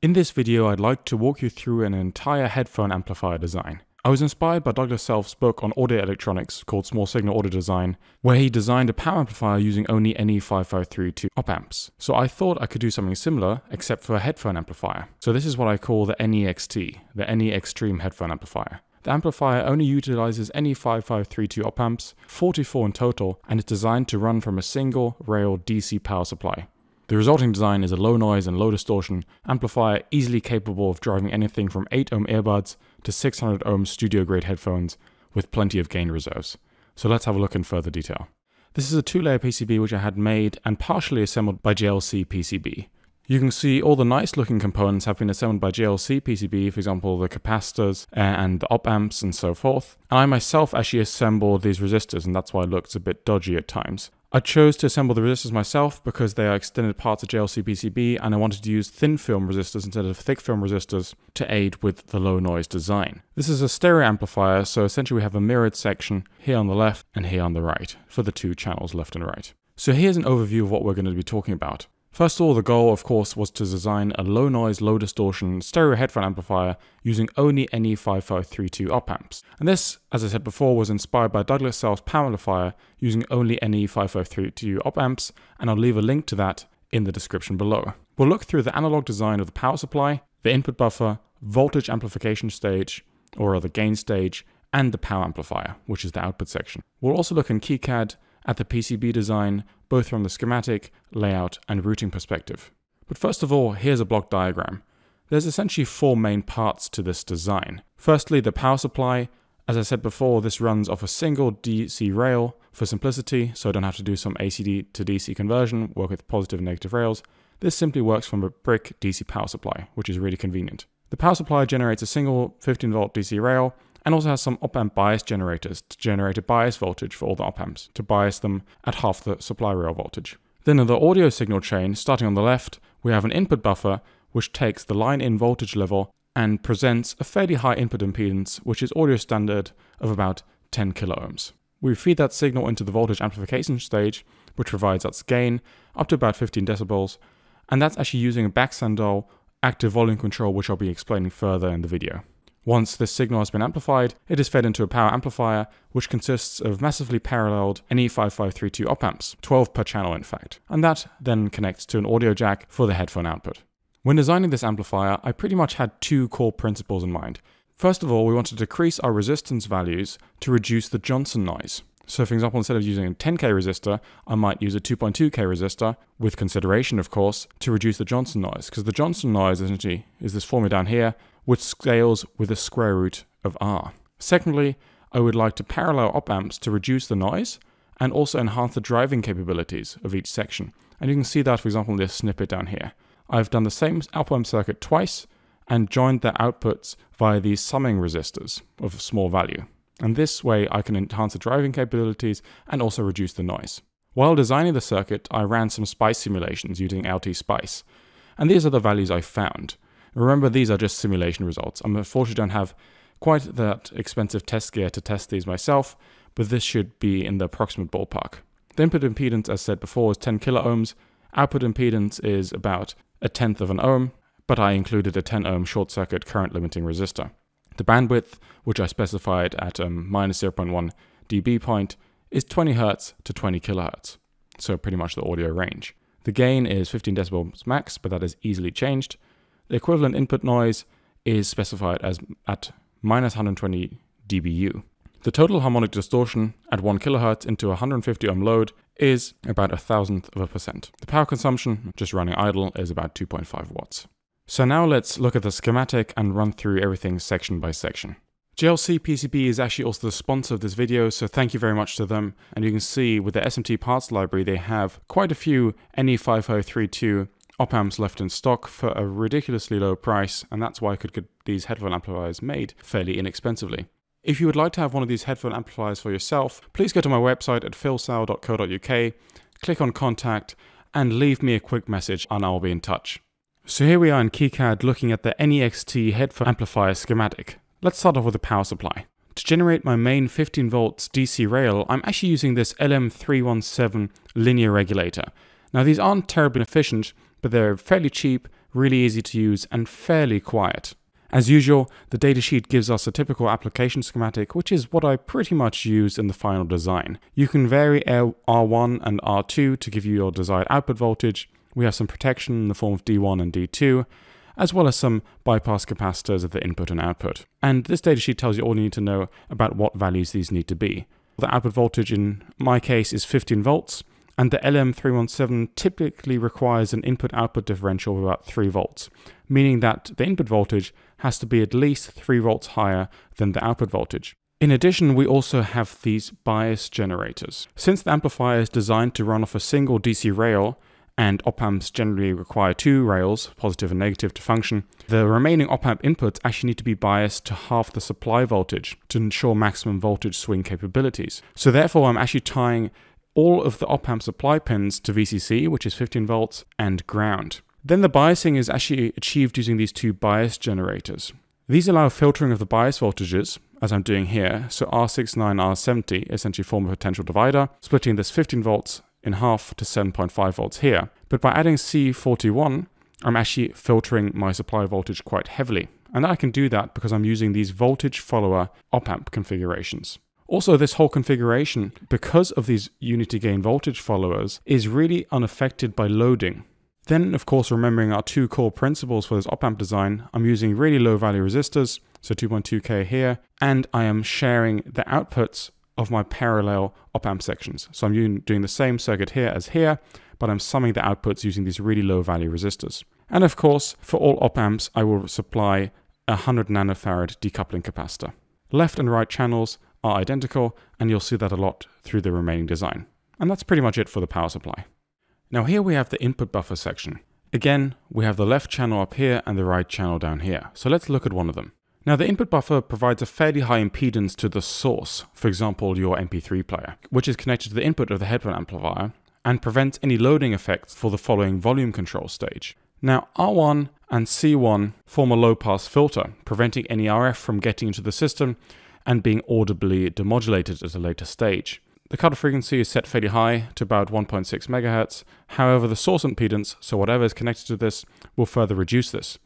In this video, I'd like to walk you through an entire headphone amplifier design. I was inspired by Douglas Self's book on audio electronics called Small Signal Audio Design, where he designed a power amplifier using only NE5532 op amps. So I thought I could do something similar, except for a headphone amplifier. So this is what I call the NEXT, the NE Extreme headphone amplifier. The amplifier only utilizes NE5532 op amps, 44 in total, and is designed to run from a single rail DC power supply. The resulting design is a low noise and low distortion amplifier easily capable of driving anything from 8 ohm earbuds to 600 ohm studio grade headphones with plenty of gain reserves. So let's have a look in further detail. This is a two layer PCB which I had made and partially assembled by JLC PCB. You can see all the nice looking components have been assembled by JLC PCB, for example the capacitors and the op amps and so forth. And I myself actually assembled these resistors and that's why it looks a bit dodgy at times. I chose to assemble the resistors myself because they are extended parts of JLC PCB and I wanted to use thin film resistors instead of thick film resistors to aid with the low noise design. This is a stereo amplifier, so essentially we have a mirrored section here on the left and here on the right for the two channels left and right. So here's an overview of what we're going to be talking about. First of all, the goal, of course, was to design a low noise, low distortion stereo headphone amplifier using only NE5532 op amps. And this, as I said before, was inspired by Douglas Self's power amplifier using only NE5532 op amps, and I'll leave a link to that in the description below. We'll look through the analog design of the power supply, the input buffer, voltage amplification stage, or the gain stage, and the power amplifier, which is the output section. We'll also look in KiCad at the PCB design, both from the schematic, layout, and routing perspective. But first of all, here's a block diagram. There's essentially four main parts to this design. Firstly, the power supply. As I said before, this runs off a single DC rail for simplicity, so I don't have to do some AC to DC conversion, work with positive and negative rails. This simply works from a brick DC power supply, which is really convenient. The power supply generates a single 15 volt DC rail and also has some op-amp bias generators to generate a bias voltage for all the op-amps to bias them at half the supply rail voltage. Then in the audio signal chain, starting on the left, we have an input buffer which takes the line in voltage level and presents a fairly high input impedance, which is audio standard of about 10 kiloohms. We feed that signal into the voltage amplification stage, which provides us gain up to about 15 decibels, and that's actually using a Baxandall active volume control, which I'll be explaining further in the video. Once this signal has been amplified, it is fed into a power amplifier, which consists of massively paralleled NE5532 op amps, 12 per channel in fact, and that then connects to an audio jack for the headphone output. When designing this amplifier, I pretty much had two core principles in mind. First of all, we want to decrease our resistance values to reduce the Johnson noise. So for example, instead of using a 10k resistor, I might use a 2.2k resistor, with consideration of course, to reduce the Johnson noise, because the Johnson noise essentially is this formula down here, which scales with the square root of R. Secondly, I would like to parallel op amps to reduce the noise and also enhance the driving capabilities of each section. And you can see that, for example, in this snippet down here. I've done the same op amp circuit twice and joined the outputs via these summing resistors of small value. And this way I can enhance the driving capabilities and also reduce the noise. While designing the circuit, I ran some spice simulations using LT Spice. And these are the values I found. Remember, these are just simulation results. I'm unfortunately don't have quite that expensive test gear to test these myself, but this should be in the approximate ballpark. The input impedance, as said before, is 10 kilo ohms. Output impedance is about a tenth of an ohm, but I included a 10 ohm short circuit current limiting resistor. The bandwidth, which I specified at um, minus 0.1 dB point, is 20 Hz to 20 kHz, so pretty much the audio range. The gain is 15 decibels max, but that is easily changed. The equivalent input noise is specified as at minus 120 dBu. The total harmonic distortion at 1 kHz into a 150 ohm load is about a thousandth of a percent. The power consumption, just running idle, is about 2.5 watts. So now let's look at the schematic and run through everything section by section. JLC PCB is actually also the sponsor of this video, so thank you very much to them. And you can see with the SMT parts library, they have quite a few NE5532 op amps left in stock for a ridiculously low price, and that's why I could get these headphone amplifiers made fairly inexpensively. If you would like to have one of these headphone amplifiers for yourself, please go to my website at philsao.co.uk, click on contact, and leave me a quick message and I'll be in touch. So here we are in KiCad looking at the NEXT headphone amplifier schematic. Let's start off with the power supply. To generate my main 15 volts DC rail, I'm actually using this LM317 linear regulator. Now these aren't terribly efficient, but they're fairly cheap really easy to use, and fairly quiet. As usual, the datasheet gives us a typical application schematic, which is what I pretty much use in the final design. You can vary R1 and R2 to give you your desired output voltage. We have some protection in the form of D1 and D2, as well as some bypass capacitors at the input and output. And this datasheet tells you all you need to know about what values these need to be. The output voltage in my case is 15 volts, and the LM317 typically requires an input-output differential of about 3 volts, meaning that the input voltage has to be at least 3 volts higher than the output voltage. In addition, we also have these bias generators. Since the amplifier is designed to run off a single DC rail, and op amps generally require two rails, positive and negative, to function, the remaining op amp inputs actually need to be biased to half the supply voltage to ensure maximum voltage swing capabilities. So therefore, I'm actually tying all of the op-amp supply pins to VCC, which is 15 volts, and ground. Then the biasing is actually achieved using these two bias generators. These allow filtering of the bias voltages, as I'm doing here, so R69, R70 essentially form a potential divider, splitting this 15 volts in half to 7.5 volts here. But by adding C41, I'm actually filtering my supply voltage quite heavily. And I can do that because I'm using these voltage follower op-amp configurations. Also, this whole configuration, because of these unity gain voltage followers, is really unaffected by loading. Then, of course, remembering our two core principles for this op-amp design, I'm using really low value resistors, so 2.2k here, and I am sharing the outputs of my parallel op-amp sections. So I'm doing the same circuit here as here, but I'm summing the outputs using these really low value resistors. And of course, for all op-amps, I will supply a 100 nanofarad decoupling capacitor. Left and right channels are identical, and you'll see that a lot through the remaining design. And that's pretty much it for the power supply. Now here we have the input buffer section. Again, we have the left channel up here and the right channel down here. So let's look at one of them. Now the input buffer provides a fairly high impedance to the source, for example your MP3 player, which is connected to the input of the headphone amplifier and prevents any loading effects for the following volume control stage. Now R1 and C1 form a low pass filter, preventing any RF from getting into the system and being audibly demodulated at a later stage. The cutoff frequency is set fairly high to about 1.6 MHz. However, the source impedance, so whatever is connected to this, will further reduce this.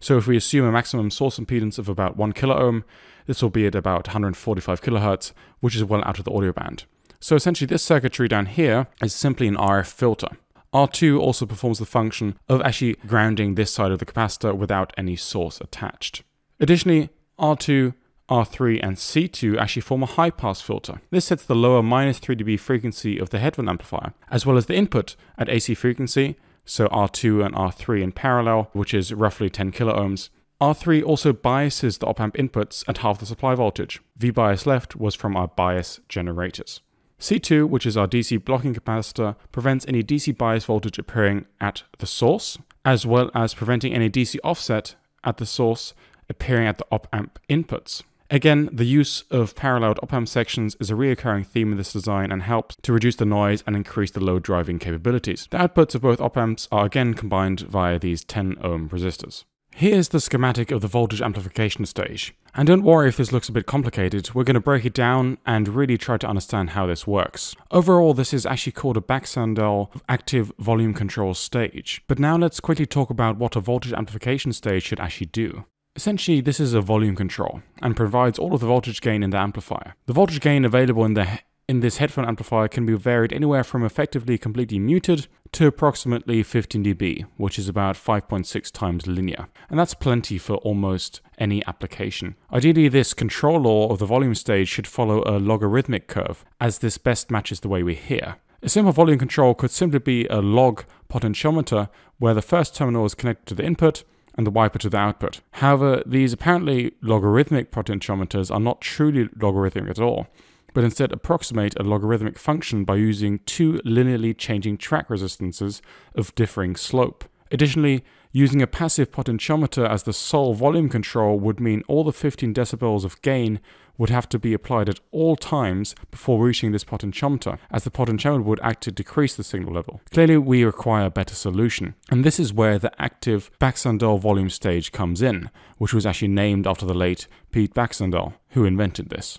So if we assume a maximum source impedance of about 1 kiloohm, this will be at about 145 kHz, which is well out of the audio band. So essentially this circuitry down here is simply an RF filter. R2 also performs the function of actually grounding this side of the capacitor without any source attached. Additionally, R2 R3 and C2 actually form a high pass filter. This sets the lower minus 3 dB frequency of the headphone amplifier, as well as the input at AC frequency, so R2 and R3 in parallel, which is roughly 10 kiloohms. R3 also biases the op-amp inputs at half the supply voltage. V bias left was from our bias generators. C2, which is our DC blocking capacitor, prevents any DC bias voltage appearing at the source, as well as preventing any DC offset at the source appearing at the op-amp inputs. Again, the use of paralleled op-amp sections is a reoccurring theme in this design and helps to reduce the noise and increase the load driving capabilities. The outputs of both op-amps are again combined via these 10 ohm resistors. Here's the schematic of the voltage amplification stage. And don't worry if this looks a bit complicated, we're going to break it down and really try to understand how this works. Overall, this is actually called a Baxandall active volume control stage. But now let's quickly talk about what a voltage amplification stage should actually do. Essentially, this is a volume control and provides all of the voltage gain in the amplifier. The voltage gain available in the in this headphone amplifier can be varied anywhere from effectively completely muted to approximately 15 dB, which is about 5.6 times linear. And that's plenty for almost any application. Ideally, this control law of the volume stage should follow a logarithmic curve, as this best matches the way we hear. A simple volume control could simply be a log potentiometer where the first terminal is connected to the input and the wiper to the output. However, these apparently logarithmic potentiometers are not truly logarithmic at all, but instead approximate a logarithmic function by using two linearly changing track resistances of differing slope. Additionally, using a passive potentiometer as the sole volume control would mean all the 15 decibels of gain would have to be applied at all times before reaching this potentiometer, as the potentiometer would act to decrease the signal level. Clearly, we require a better solution, and this is where the active Baxandall volume stage comes in, which was actually named after the late Pete Baxandall, who invented this.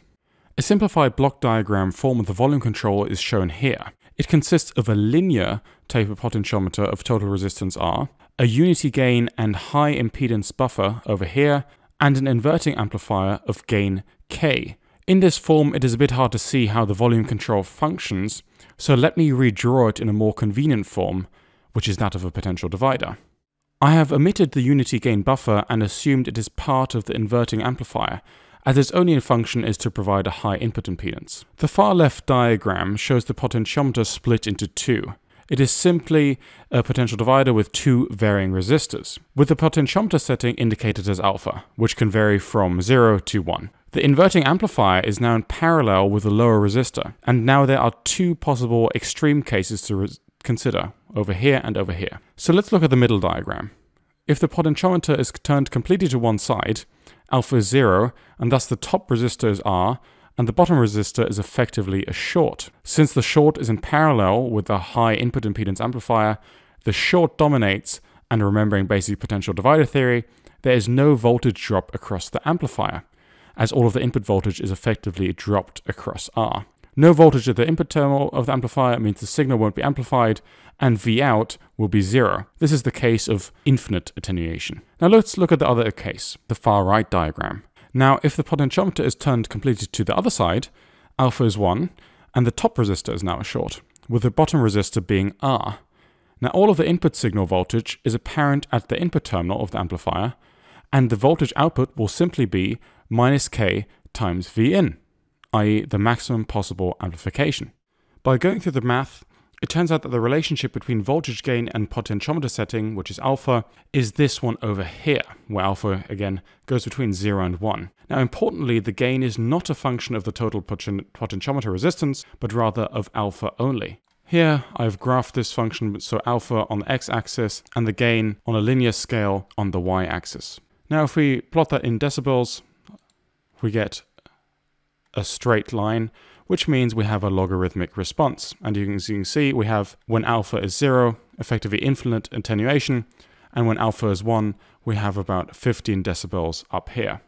A simplified block diagram form of the volume control is shown here. It consists of a linear taper potentiometer of total resistance R, a unity gain and high impedance buffer over here, and an inverting amplifier of gain K. In this form, it is a bit hard to see how the volume control functions, so let me redraw it in a more convenient form, which is that of a potential divider. I have omitted the unity gain buffer and assumed it is part of the inverting amplifier, as its only function is to provide a high input impedance. The far left diagram shows the potentiometer split into two. It is simply a potential divider with two varying resistors, with the potentiometer setting indicated as alpha, which can vary from 0 to 1. The inverting amplifier is now in parallel with the lower resistor, and now there are two possible extreme cases to consider, over here and over here. So let's look at the middle diagram. If the potentiometer is turned completely to one side, alpha is 0, and thus the top resistor is R, and the bottom resistor is effectively a short. Since the short is in parallel with the high input impedance amplifier, the short dominates, and remembering basic potential divider theory, there is no voltage drop across the amplifier, as all of the input voltage is effectively dropped across R. No voltage at the input terminal of the amplifier means the signal won't be amplified, and V out will be zero. This is the case of infinite attenuation. Now let's look at the other case, the far right diagram. Now, if the potentiometer is turned completely to the other side, alpha is 1, and the top resistor is now a short, with the bottom resistor being R. Now all of the input signal voltage is apparent at the input terminal of the amplifier, and the voltage output will simply be minus K times V in i.e. the maximum possible amplification. By going through the math, it turns out that the relationship between voltage gain and potentiometer setting, which is alpha, is this one over here, where alpha, again, goes between 0 and 1. Now importantly, the gain is not a function of the total potentiometer resistance, but rather of alpha only. Here, I've graphed this function, so alpha on the x-axis and the gain on a linear scale on the y-axis. Now if we plot that in decibels, we get a straight line, which means we have a logarithmic response. And you can, as you can see, we have when alpha is zero, effectively infinite attenuation, and when alpha is one, we have about 15 decibels up here.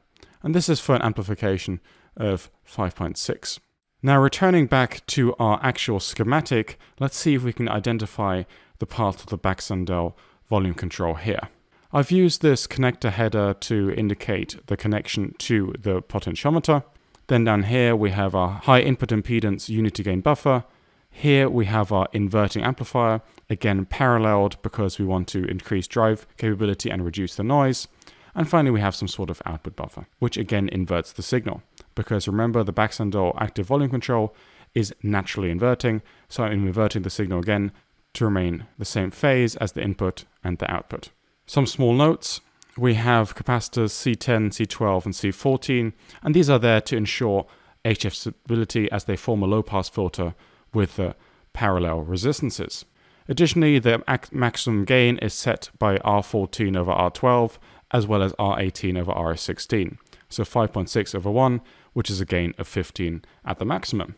And this is for an amplification of 5.6. Now returning back to our actual schematic, let's see if we can identify the path of the Baxandall volume control here. I've used this connector header to indicate the connection to the potentiometer. Then down here we have our high input impedance unity gain buffer. Here we have our inverting amplifier, again paralleled because we want to increase drive capability and reduce the noise. And finally we have some sort of output buffer, which again inverts the signal. Because remember the Baxandall active volume control is naturally inverting, so I'm inverting the signal again to remain the same phase as the input and the output. Some small notes we have capacitors C10, C12, and C14, and these are there to ensure HF stability as they form a low-pass filter with uh, parallel resistances. Additionally, the maximum gain is set by R14 over R12, as well as R18 over R16, so 5.6 over 1, which is a gain of 15 at the maximum.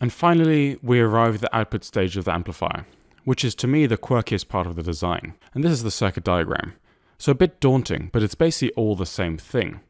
And finally, we arrive at the output stage of the amplifier, which is to me the quirkiest part of the design, and this is the circuit diagram. So a bit daunting, but it's basically all the same thing.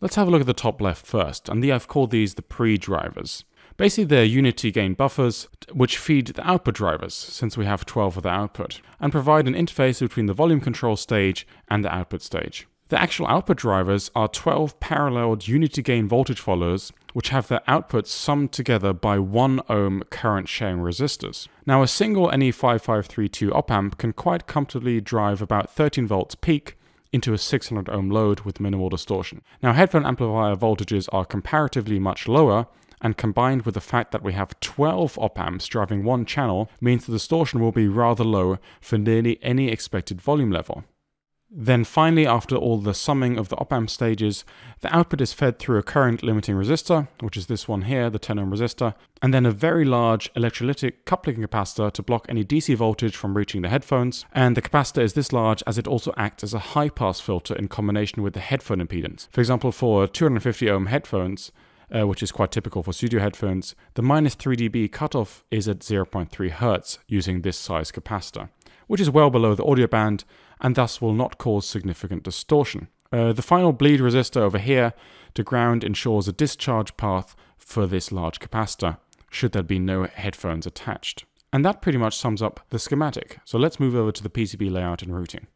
Let's have a look at the top left first, and the, I've called these the pre-drivers. Basically, they're unity gain buffers, which feed the output drivers, since we have 12 of the output, and provide an interface between the volume control stage and the output stage. The actual output drivers are 12 paralleled unity gain voltage followers, which have their outputs summed together by 1 ohm current sharing resistors. Now a single NE5532 op amp can quite comfortably drive about 13 volts peak into a 600 ohm load with minimal distortion. Now headphone amplifier voltages are comparatively much lower, and combined with the fact that we have 12 op amps driving one channel means the distortion will be rather low for nearly any expected volume level. Then finally, after all the summing of the op-amp stages, the output is fed through a current limiting resistor, which is this one here, the 10 ohm resistor, and then a very large electrolytic coupling capacitor to block any DC voltage from reaching the headphones. And the capacitor is this large as it also acts as a high pass filter in combination with the headphone impedance. For example, for 250 ohm headphones, uh, which is quite typical for studio headphones, the minus 3 dB cutoff is at 0.3 Hz using this size capacitor, which is well below the audio band and thus will not cause significant distortion. Uh, the final bleed resistor over here to ground ensures a discharge path for this large capacitor, should there be no headphones attached. And that pretty much sums up the schematic. So let's move over to the PCB layout and routing.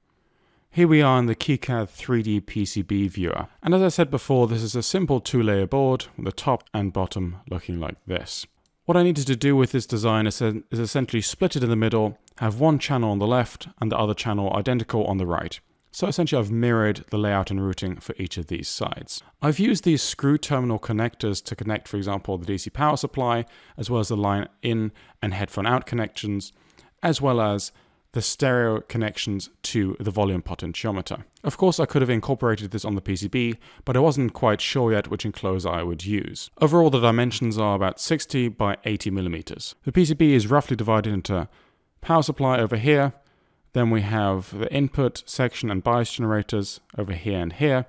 Here we are in the KiCad 3D PCB viewer. And as I said before, this is a simple two-layer board with the top and bottom looking like this. What I needed to do with this design is, is essentially split it in the middle, have one channel on the left and the other channel identical on the right. So essentially I've mirrored the layout and routing for each of these sides. I've used these screw terminal connectors to connect, for example, the DC power supply, as well as the line in and headphone out connections, as well as the stereo connections to the volume potentiometer. Of course, I could have incorporated this on the PCB, but I wasn't quite sure yet which enclosure I would use. Overall, the dimensions are about 60 by 80 millimeters. The PCB is roughly divided into power supply over here, then we have the input section and bias generators over here and here,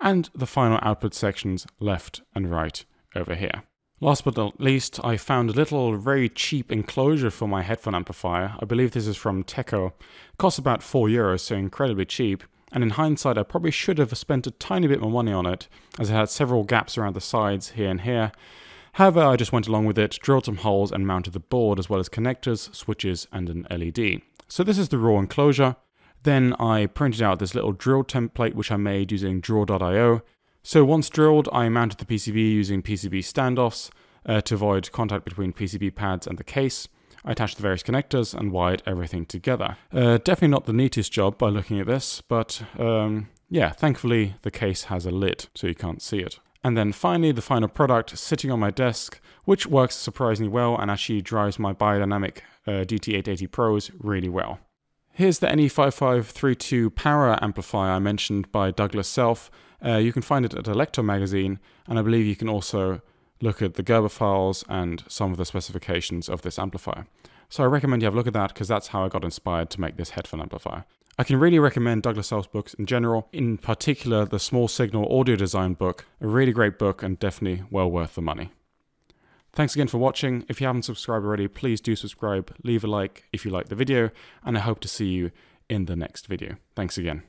and the final output sections left and right over here. Last but not least, I found a little very cheap enclosure for my headphone amplifier. I believe this is from Teko. It costs about 4 euros, so incredibly cheap. And in hindsight, I probably should have spent a tiny bit more money on it, as it had several gaps around the sides here and here. However, I just went along with it, drilled some holes and mounted the board as well as connectors, switches and an LED. So this is the raw enclosure. Then I printed out this little drill template which I made using draw.io so once drilled, I mounted the PCB using PCB standoffs uh, to avoid contact between PCB pads and the case. I attached the various connectors and wired everything together. Uh, definitely not the neatest job by looking at this, but um, yeah, thankfully the case has a lid, so you can't see it. And then finally, the final product sitting on my desk, which works surprisingly well and actually drives my beyerdynamic uh, DT880 Pros really well. Here's the NE5532 power amplifier I mentioned by Douglas Self. Uh, you can find it at Elektor magazine, and I believe you can also look at the Gerber files and some of the specifications of this amplifier. So I recommend you have a look at that because that's how I got inspired to make this headphone amplifier. I can really recommend Douglas Self's books in general, in particular the Small Signal Audio Design book, a really great book and definitely well worth the money. Thanks again for watching. If you haven't subscribed already, please do subscribe, leave a like if you like the video, and I hope to see you in the next video. Thanks again.